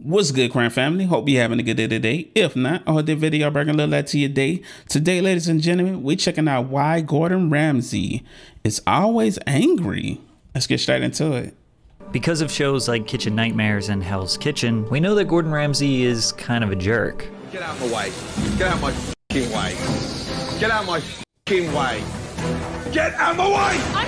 What's good, Crown family? Hope you're having a good day today. If not, I hope the video bring a little light to your day. Today, ladies and gentlemen, we're checking out why Gordon Ramsay is always angry. Let's get straight into it. Because of shows like Kitchen Nightmares and Hell's Kitchen, we know that Gordon Ramsay is kind of a jerk. Get out my way. Get out my fucking way. Get out my fucking way. Get out my way! I'm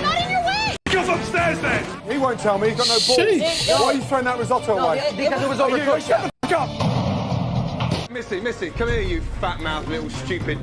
not way! Get upstairs then! He won't tell me. He's got no balls. Sheesh. Why are you throwing that risotto away? Because it was Are you- overcooked. Shut the fuck up! Missy, Missy, come here, you fat mouth little stupid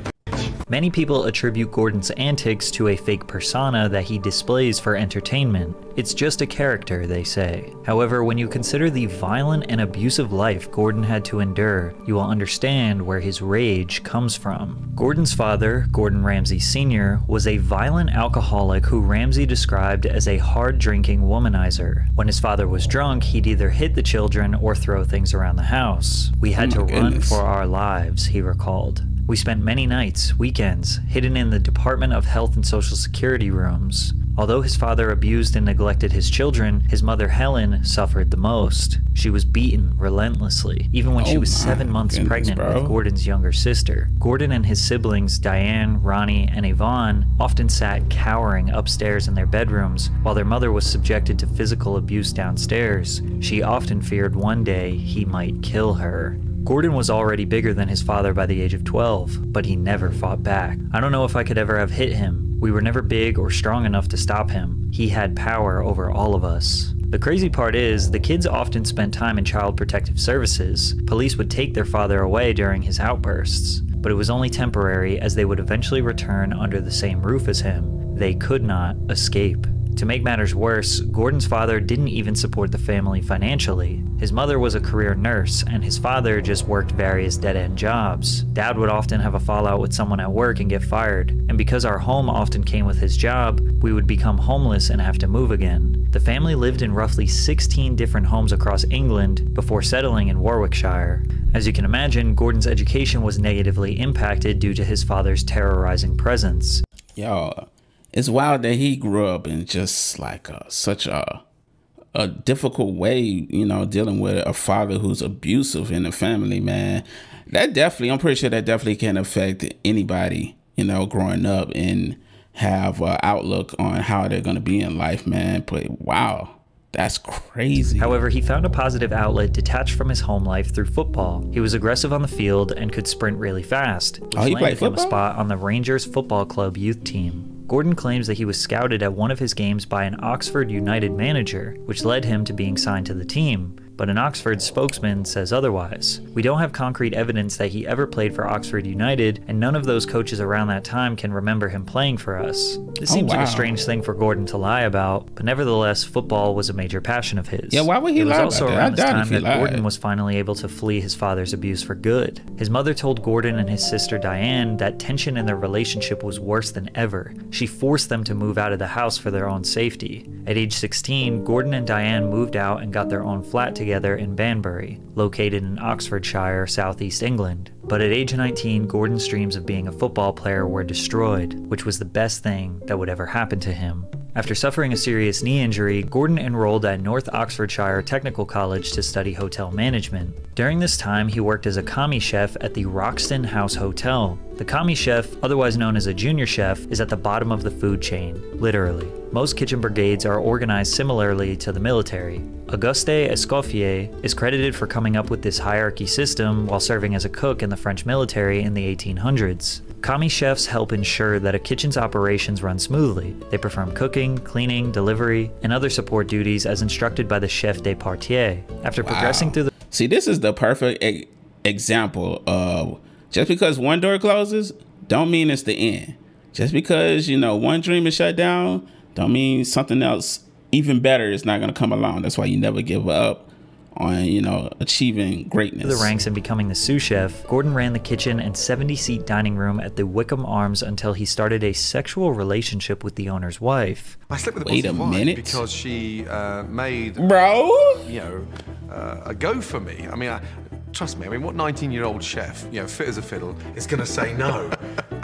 Many people attribute Gordon's antics to a fake persona that he displays for entertainment. It's just a character, they say. However, when you consider the violent and abusive life Gordon had to endure, you will understand where his rage comes from. Gordon's father, Gordon Ramsay Sr., was a violent alcoholic who Ramsay described as a hard drinking womanizer. When his father was drunk, he'd either hit the children or throw things around the house. We had Oh to my run for our lives, he recalled. We spent many nights, weekends, hidden in the Department of Health and Social Security rooms. Although his father abused and neglected his children, his mother Helen suffered the most. She was beaten relentlessly, even when she Oh was seven months goodness, pregnant bro. with Gordon's younger sister. Gordon and his siblings, Diane, Ronnie, and Yvonne, often sat cowering upstairs in their bedrooms while their mother was subjected to physical abuse downstairs. She often feared one day he might kill her. Gordon was already bigger than his father by the age of 12, but he never fought back. I don't know if I could ever have hit him. We were never big or strong enough to stop him. He had power over all of us. The crazy part is, the kids often spent time in Child Protective Services. Police would take their father away during his outbursts, but it was only temporary as they would eventually return under the same roof as him. They could not escape. To make matters worse, Gordon's father didn't even support the family financially. His mother was a career nurse, and his father just worked various dead end jobs. Dad would often have a fallout with someone at work and get fired, and because our home often came with his job, we would become homeless and have to move again. The family lived in roughly 16 different homes across England before settling in Warwickshire. As you can imagine, Gordon's education was negatively impacted due to his father's terrorizing presence. Yo, it's wild that he grew up in just like a, such a a difficult way, you know, dealing with a father who's abusive in the family, man. That definitely, I'm pretty sure that definitely can affect anybody, you know, growing up and have an outlook on how they're going to be in life, man. But wow, that's crazy. However, he found a positive outlet detached from his home life through football. He was aggressive on the field and could sprint really fast, which Oh, he landed played him a spot on the Rangers Football Club youth team. Gordon claims that he was scouted at one of his games by an Oxford United manager, which led him to being signed to the team. But an Oxford spokesman says otherwise. We don't have concrete evidence that he ever played for Oxford United, and none of those coaches around that time can remember him playing for us. This Oh, seems like a strange thing for Gordon to lie about, but nevertheless, football was a major passion of his. Yeah, why would he it was lie also about that? I around this time that lied. Gordon was finally able to flee his father's abuse for good. His mother told Gordon and his sister Diane that tension in their relationship was worse than ever. She forced them to move out of the house for their own safety. At age 16, Gordon and Diane moved out and got their own flat together in Banbury, located in Oxfordshire, southeast England. But at age 19, Gordon's dreams of being a football player were destroyed, which was the best thing that would ever happen to him. After suffering a serious knee injury, Gordon enrolled at North Oxfordshire Technical College to study hotel management. During this time, he worked as a commis chef at the Wroxton House Hotel. The commis chef, otherwise known as a junior chef, is at the bottom of the food chain, literally. Most kitchen brigades are organized similarly to the military. Auguste Escoffier is credited for coming up with this hierarchy system while serving as a cook in the French military in the 1800s. Commis chefs help ensure that a kitchen's operations run smoothly. They perform cooking, cleaning, delivery, and other support duties as instructed by the chef de partie. After progressing through the See, this is the perfect e- example of just because one door closes, don't mean it's the end. Just because, you know, one dream is shut down, don't mean something else even better is not going to come along. That's why you never give up on, you know, achieving greatness. the ranks and becoming the sous chef, Gordon ran the kitchen and 70 seat dining room at the Wickham Arms until he started a sexual relationship with the owner's wife. I slept with the Wait a minute. because she uh, made Bro? you know uh, a go for me. I mean, I, trust me. I mean, what 19-year-old chef, you know, fit as a fiddle, is going to say no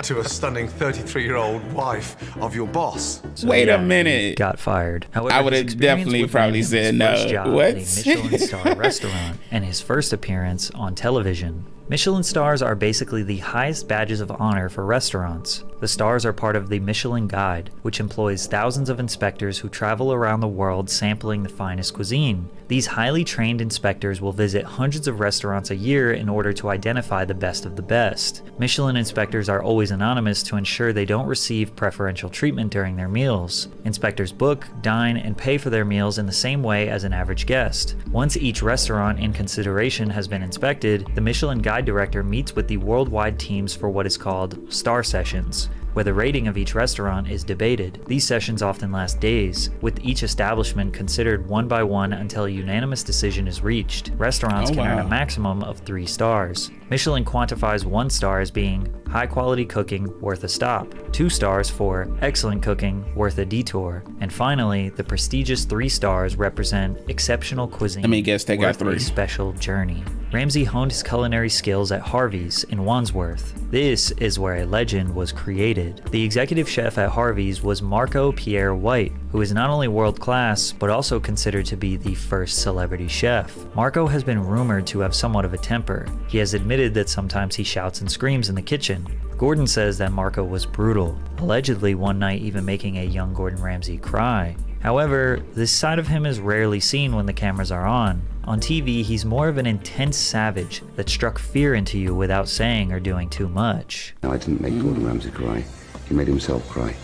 to a stunning 33-year-old wife of your boss. So, Wait a yeah, he minute. Got fired. However, I would've definitely probably land him his said no. job What? at a Michelin star restaurant and his first appearance on television. Michelin stars are basically the highest badges of honor for restaurants. The stars are part of the Michelin Guide, which employs thousands of inspectors who travel around the world sampling the finest cuisine. These highly trained inspectors will visit hundreds of restaurants a year in order to identify the best of the best. Michelin inspectors are always anonymous to ensure they don't receive preferential treatment during their meals. Inspectors book, dine, and pay for their meals in the same way as an average guest. Once each restaurant in consideration has been inspected, the Michelin Guide director meets with the worldwide teams for what is called star sessions where the rating of each restaurant is debated. These sessions often last days, with each establishment considered one by one until a unanimous decision is reached. Restaurants Oh, can earn a maximum of three stars. Michelin quantifies one star as being high quality cooking worth a stop, two stars for excellent cooking worth a detour, and finally, the prestigious three stars represent exceptional cuisine. Let me guess, they got three. special journey. Ramsay honed his culinary skills at Harvey's in Wandsworth. This is where a legend was created. The executive chef at Harvey's was Marco Pierre White, who is not only world class, but also considered to be the first celebrity chef. Marco has been rumored to have somewhat of a temper. He has admitted that sometimes he shouts and screams in the kitchen. Gordon says that Marco was brutal, allegedly one night even making a young Gordon Ramsay cry. However, this side of him is rarely seen when the cameras are on. On TV, he's more of an intense savage that struck fear into you without saying or doing too much. No, I didn't make Gordon Ramsay cry. He made himself cry.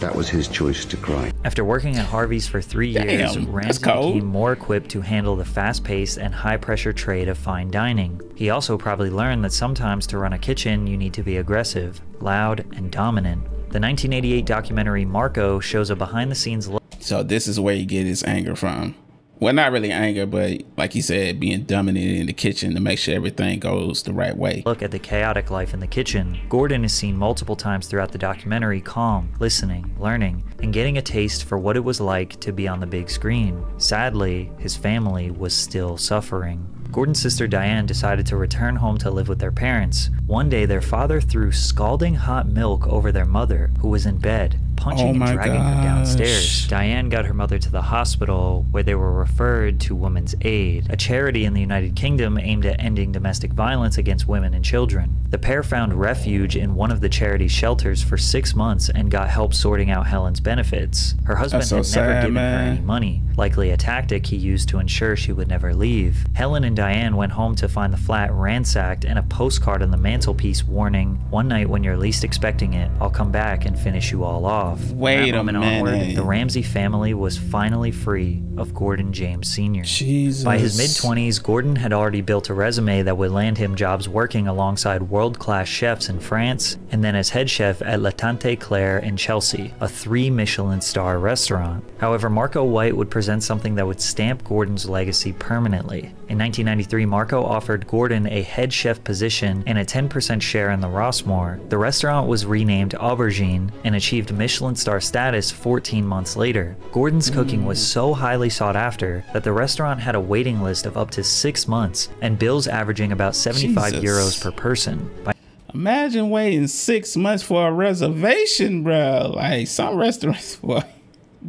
That was his choice to cry. After working at Harvey's for three years, Damn, that's Ramsay became more equipped to handle the fast paced and high pressure trade of fine dining. He also probably learned that sometimes to run a kitchen, you need to be aggressive, loud, and dominant. The 1988 documentary Marco shows a behind the scenes look. So this is where you get his anger from. Well, not really anger, but like you said, being dominant in the kitchen to make sure everything goes the right way. look at the chaotic life in the kitchen. Gordon is seen multiple times throughout the documentary calm, listening, learning, and getting a taste for what it was like to be on the big screen. Sadly, his family was still suffering. Gordon's sister Diane decided to return home to live with their parents. One day, their father threw scalding hot milk over their mother, who was in bed, punching Oh and dragging her downstairs. Diane got her mother to the hospital, where they were referred to Women's Aid, a charity in the United Kingdom aimed at ending domestic violence against women and children. The pair found refuge in one of the charity's shelters for six months and got help sorting out Helen's benefits. Her husband so had never sad, given man. her any money, likely a tactic he used to ensure she would never leave. Helen and Diane went home to find the flat ransacked and a postcard on the mantelpiece warning, One night when you're least expecting it, I'll come back and finish you all off. From Wait a moment onward, the Ramsay family was finally free of Gordon James Sr. Jesus. By his mid 20s, Gordon had already built a resume that would land him jobs working alongside world class chefs in France and then as head chef at La Tante Claire in Chelsea, a three Michelin star restaurant. However, Marco White would present something that would stamp Gordon's legacy permanently. In 1993, Marco offered Gordon a head chef position and a 10% share in the Rossmore. The restaurant was renamed Aubergine and achieved Michelin star status 14 months later. Gordon's cooking was so highly sought after that the restaurant had a waiting list of up to six months and bills averaging about 75 Jesus. euros per person. By Imagine waiting six months for a reservation, bro. Like some restaurants, boy.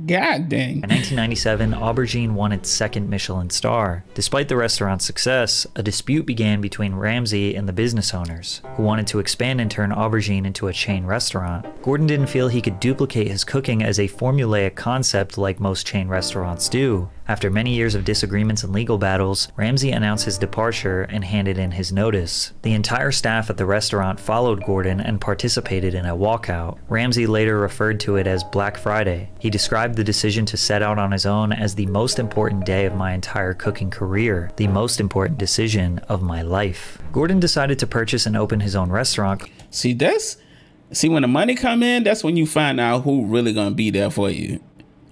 God dang. In 1997, Aubergine won its second Michelin star. Despite the restaurant's success, a dispute began between Ramsay and the business owners, who wanted to expand and turn Aubergine into a chain restaurant. Gordon didn't feel he could duplicate his cooking as a formulaic concept like most chain restaurants do. After many years of disagreements and legal battles, Ramsay announced his departure and handed in his notice. The entire staff at the restaurant followed Gordon and participated in a walkout. Ramsay later referred to it as Black Friday. He described the decision to set out on his own as the most important day of my entire cooking career, the most important decision of my life. Gordon decided to purchase and open his own restaurant See, that's see when the money come in, that's when you find out who really gonna be there for you.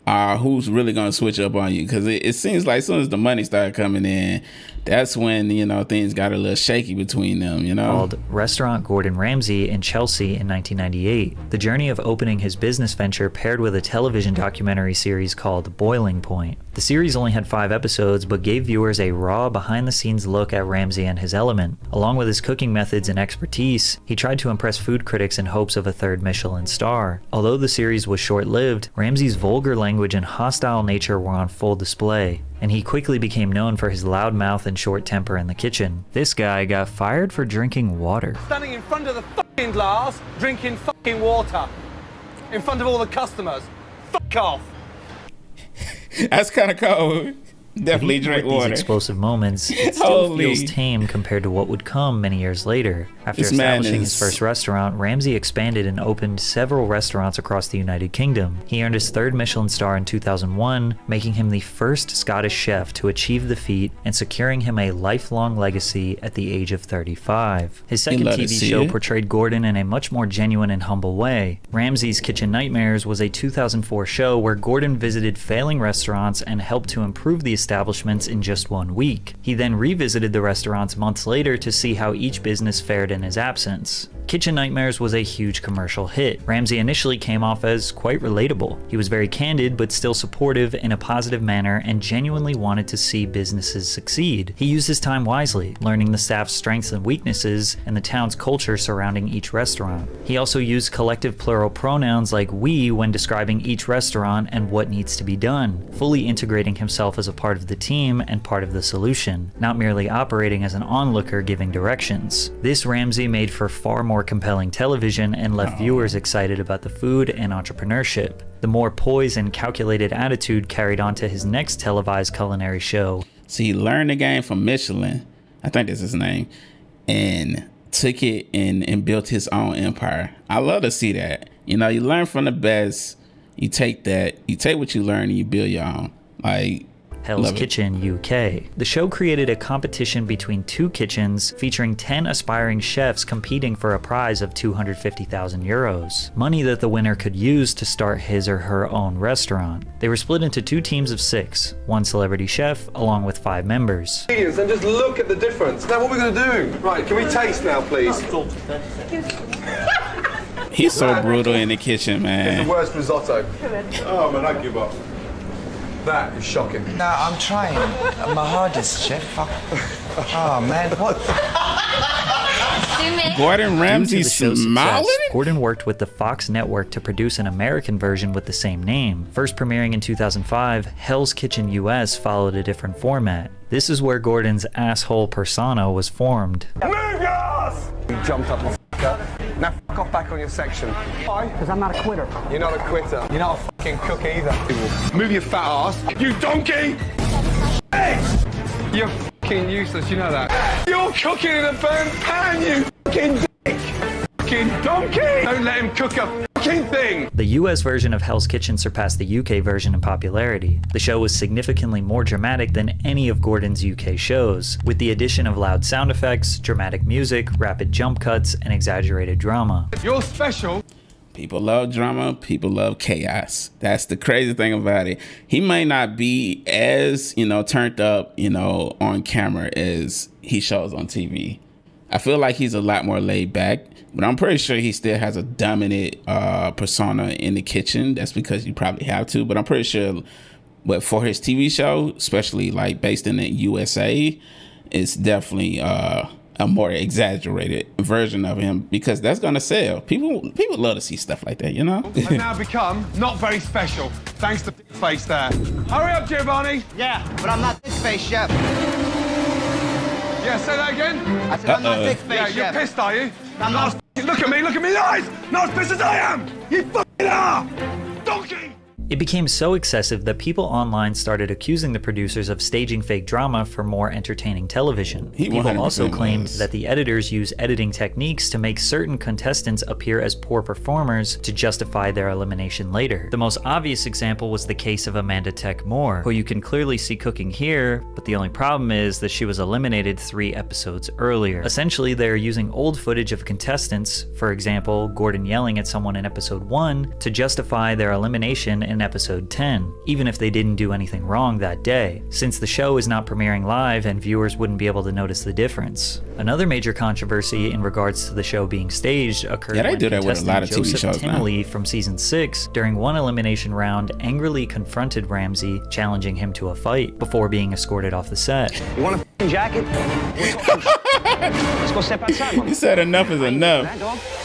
Uh, who's really gonna switch up on you? Because it, it seems like as soon as the money started coming in, that's when you know things got a little shaky between them. You know, called Restaurant Gordon Ramsay in Chelsea in 1998. The journey of opening his business venture paired with a television documentary series called Boiling Point. The series only had five episodes, but gave viewers a raw, behind the scenes look at Ramsay and his element. Along with his cooking methods and expertise, he tried to impress food critics in hopes of a third Michelin star. Although the series was short lived, Ramsay's vulgar language and hostile nature were on full display and he quickly became known for his loud mouth and short temper in the kitchen. This guy got fired for drinking water. Standing in front of the fucking glass, drinking fucking water. In front of all the customers. Fuck off. that's kind of cold. Definitely drink with water. These explosive moments, it still Holy. feels tame compared to what would come many years later. After This establishing his first restaurant, Ramsay expanded and opened several restaurants across the United Kingdom. He earned his third Michelin star in 2001, making him the first Scottish chef to achieve the feat and securing him a lifelong legacy at the age of 35. His second TV show portrayed Gordon in a much more genuine and humble way. Ramsay's Kitchen Nightmares was a 2004 show where Gordon visited failing restaurants and helped to improve the establishments in just one week. He then revisited the restaurants months later to see how each business fared in his absence. Kitchen Nightmares was a huge commercial hit. Ramsay initially came off as quite relatable. He was very candid but still supportive in a positive manner and genuinely wanted to see businesses succeed. He used his time wisely, learning the staff's strengths and weaknesses and the town's culture surrounding each restaurant. He also used collective plural pronouns like we when describing each restaurant and what needs to be done, fully integrating himself as a part of the team and part of the solution, not merely operating as an onlooker giving directions. This Ramsay made for far more compelling television and left oh, viewers excited about the food and entrepreneurship. The more poise and calculated attitude carried on to his next televised culinary show, So he learned the game from Michelin, I think that's his name, and took it and, and built his own empire. I love to see that. You know, you learn from the best, you take that, you take what you learn and you build your own. Like Hell's Love it. Kitchen UK. The show created a competition between two kitchens featuring 10 aspiring chefs competing for a prize of 250,000 euros, money that the winner could use to start his or her own restaurant. They were split into two teams of six, one celebrity chef along with five members. And just look at the difference. Now, what are we going to do? Right, can we taste now, please? he's so brutal in the kitchen, man. It's The man. worst risotto. Oh, man, I give up. That is shocking. No, I'm trying. My hardest, chef. Fuck. Oh man, what? Gordon Due Ramsay smiling. Gordon worked with the Fox network to produce an American version with the same name. First premiering in 2005, Hell's Kitchen US followed a different format. This is where Gordon's asshole persona was formed. Move your ass! Jumped up, Now fuck off back on your section. Why? Because I'm not a quitter. You're not a quitter. You're not a fucking cook either. Move your fat ass. You donkey! You're fucking useless, you know that. You're cooking in a burnt pan, you fucking dick! Fucking donkey! Don't let him cook a fucking thing! The US version of Hell's Kitchen surpassed the UK version in popularity. The show was significantly more dramatic than any of Gordon's UK shows, with the addition of loud sound effects, dramatic music, rapid jump cuts, and exaggerated drama. You're special. People love drama. People love chaos. That's the crazy thing about it. He may not be as, you know, turned up, you know, on camera as he shows on TV. I feel like he's a lot more laid back, but I'm pretty sure he still has a dominant uh, persona in the kitchen. That's because you probably have to, but I'm pretty sure. But for his TV show, especially like based in the USA, it's definitely uh, a more exaggerated version of him because that's gonna sell. People people love to see stuff like that, you know. I've now become not very special, thanks to face there. Hurry up, Giovanni! Yeah, but I'm not this face chef. Yeah, say that again. I said I'm not Uh-oh. this face Yeah, you're pissed, are you? I'm Not not. as- Look at me, look at me eyes! Not as pissed as I am! You fucking are! Donkey! It became so excessive that people online started accusing the producers of staging fake drama for more entertaining television. He people also claimed was. that the editors use editing techniques to make certain contestants appear as poor performers to justify their elimination later. The most obvious example was the case of Amanda Tech Moore, who you can clearly see cooking here, but the only problem is that she was eliminated three episodes earlier. Essentially, they are using old footage of contestants, for example, Gordon yelling at someone in episode 1, to justify their elimination in in episode 10, even if they didn't do anything wrong that day, since the show is not premiering live and viewers wouldn't be able to notice the difference. Another major controversy in regards to the show being staged occurred Yeah, they when do that with a contestant lot of Joseph shows now. Timely from season 6 during one elimination round angrily confronted Ramsay, challenging him to a fight before being escorted off the set. You want a f***ing jacket? Let's go step outside, He said enough is enough.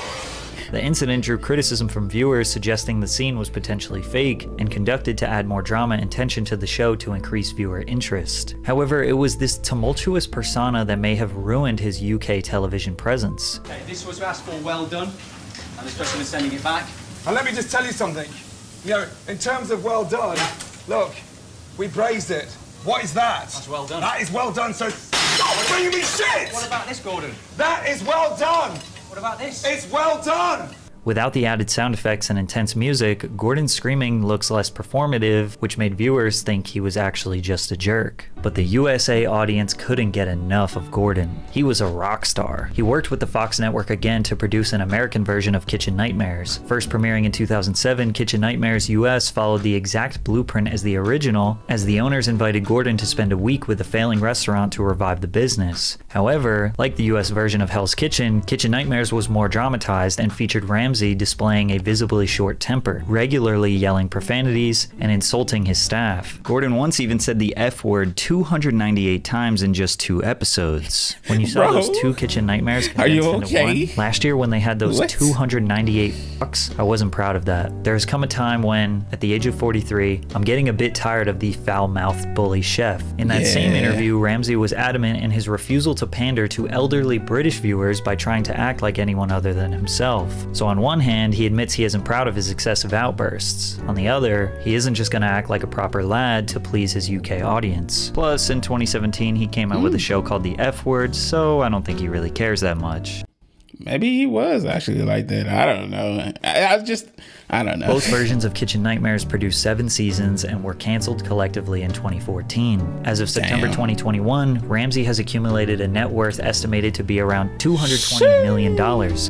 That dog? The incident drew criticism from viewers suggesting the scene was potentially fake and conducted to add more drama and tension to the show to increase viewer interest. However, it was this tumultuous persona that may have ruined his UK television presence. Okay, this was asked for well done, and this person is sending it back. And let me just tell you something. You know, in terms of well done, look, we praised it. What is that? That's well done. That is well done, so stop bringing me shit! What about this, Gordon? That is well done! What about this? It's well done! Without the added sound effects and intense music, Gordon's screaming looks less performative, which made viewers think he was actually just a jerk. But the USA audience couldn't get enough of Gordon. He was a rock star. He worked with the Fox network again to produce an American version of Kitchen Nightmares. First premiering in 2007, Kitchen Nightmares US followed the exact blueprint as the original, as the owners invited Gordon to spend a week with the failing restaurant to revive the business. However, like the US version of Hell's Kitchen, Kitchen Nightmares was more dramatized and featured Ramsay displaying a visibly short temper, regularly yelling profanities and insulting his staff. Gordon once even said the F word 298 times in just two episodes. When you saw Bro, those two Kitchen Nightmares are you into okay? one, last year when they had those What? 298 fucks, I wasn't proud of that. There has come a time when, at the age of 43, I'm getting a bit tired of the foul-mouthed bully chef. In that same interview, Ramsay was adamant in his refusal to pander to elderly British viewers by trying to act like anyone other than himself. So on one hand, he admits he isn't proud of his excessive outbursts. On the other, he isn't just gonna act like a proper lad to please his UK audience. Plus, in 2017, he came out with a hmm. show called The F Word, so I don't think he really cares that much. Maybe he was actually like that. I don't know. I, I just, I don't know. Both versions of Kitchen Nightmares produced seven seasons and were canceled collectively in 2014. As of September Damn. 2021, Ramsay has accumulated a net worth estimated to be around $220 million,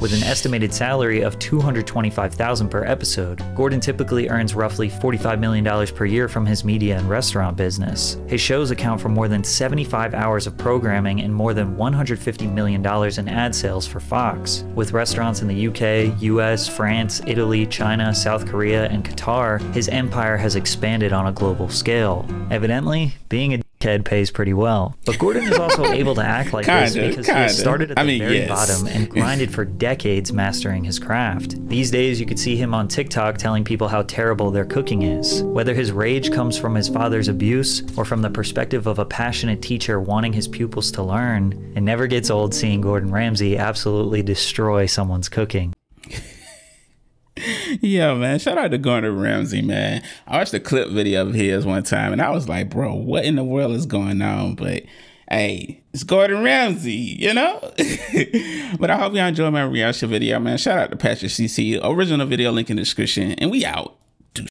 with an estimated salary of 225,000 per episode. Gordon typically earns roughly $45 million per year from his media and restaurant business. His shows account for more than 75 hours of programming and more than $150 million in ad sales for Fox. With restaurants in the UK, US, France, Italy, China, South Korea, and Qatar, his empire has expanded on a global scale. Evidently, being a dickhead pays pretty well. But Gordon is also able to act like this Kinda, because he kinda. started at the I mean, very yes. bottom and grinded for decades mastering his craft. These days, you could see him on TikTok telling people how terrible their cooking is. Whether his rage comes from his father's abuse or from the perspective of a passionate teacher wanting his pupils to learn, it never gets old seeing Gordon Ramsay absolutely destroy someone's cooking. Yeah, man. Shout out to Gordon Ramsay, man. I watched a clip video of his one time and I was like, bro, what in the world is going on? But hey, it's Gordon Ramsay, you know? but I hope y'all enjoyed my reaction video, man. Shout out to Patrick CC. Original video link in the description. And we out.